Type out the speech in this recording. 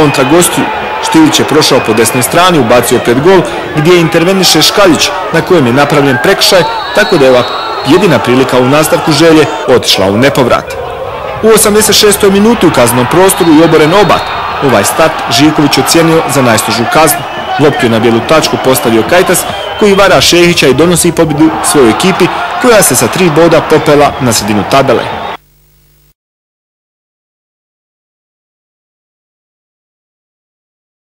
kontra gostiju. Štilić je prošao po desnoj strani, ubacio pred gol gdje je interveniše Škaljić na kojem je napravljen prekršaj, tako da je ova jedina prilika u nastavku želje otišla u nepovrat. U 86. minuti u kaznom prostoru je oboren obak. Ovaj start Živković ocijenio za najstožu kaznu. Loptu je na bijelu tačku postavio Kajtas koji vara Šehića i donosi pobjedu svojoj ekipi koja se sa tri boda popela na sredinu tabele.